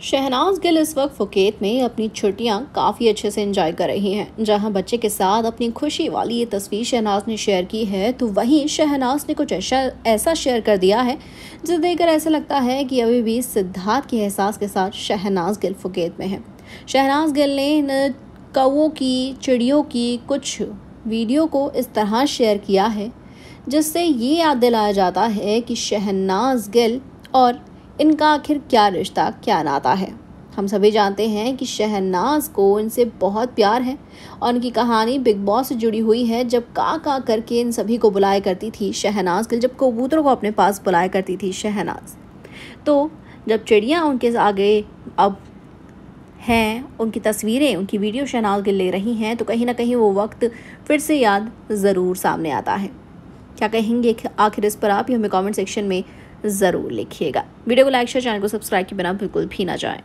शहनाज गिल इस वक्त फुकेत में अपनी छुट्टियाँ काफ़ी अच्छे से एंजॉय कर रही हैं। जहाँ बच्चे के साथ अपनी खुशी वाली ये तस्वीर शहनाज ने शेयर की है तो वहीं शहनाज ने कुछ ऐसा ऐसा शेयर कर दिया है, जिसे देखकर ऐसा लगता है कि अभी भी सिद्धार्थ के एहसास के साथ शहनाज गिल फुकेत में है। शहनाज गिल ने इन कौओं की, चिड़ियों की कुछ वीडियो को इस तरह शेयर किया है, जिससे ये याद दिलाया जाता है कि शहनाज गिल और इनका आखिर क्या रिश्ता, क्या नाता है? हम सभी जानते हैं कि शहनाज को इनसे बहुत प्यार है और इनकी कहानी बिग बॉस से जुड़ी हुई है। जब का का करके इन सभी को बुलाया करती थी, शहनाज गिल जब कबूतरों को अपने पास बुलाया करती थी शहनाज। तो जब चिड़िया उनके आगे अब हैं, उनकी तस्वीरें, उनकी वीडियो शहनाज गिल ले रही हैं तो कहीं ना कहीं वो वक्त फिर से याद ज़रूर सामने आता है। क्या कहेंगे आखिर इस पर आप ही हमें कमेंट सेक्शन में ज़रूर लिखिएगा। वीडियो को लाइक शेयर चैनल को सब्सक्राइब के बिना बिल्कुल भी ना जाए।